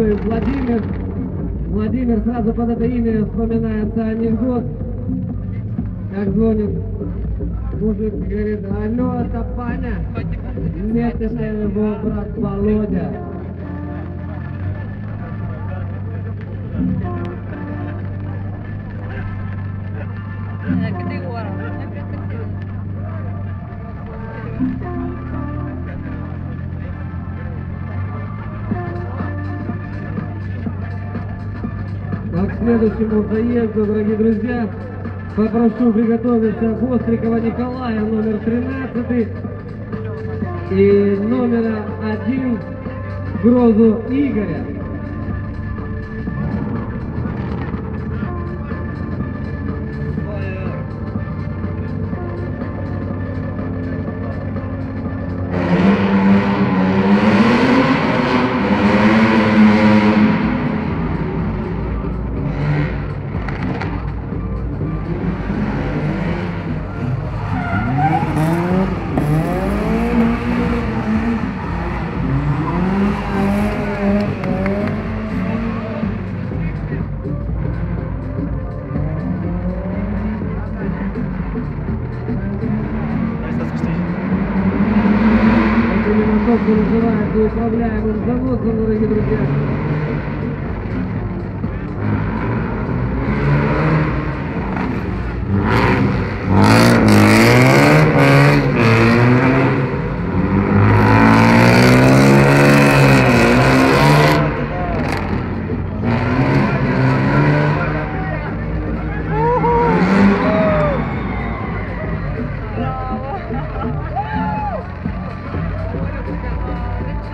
такой Владимир. Владимир, сразу под это имя вспоминается анекдот. Как звонит мужик, говорит, алло, это Паня. Нет, это его брат Володя. А к следующему заезду, дорогие друзья, попрошу приготовиться Вострикова Николая, номер 13, и номера 1 Грозу Игоря. Автомобиль называется управляемым заводом, дорогие друзья.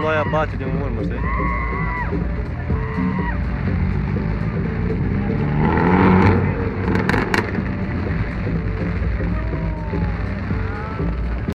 ploaia bate din urmă, știi?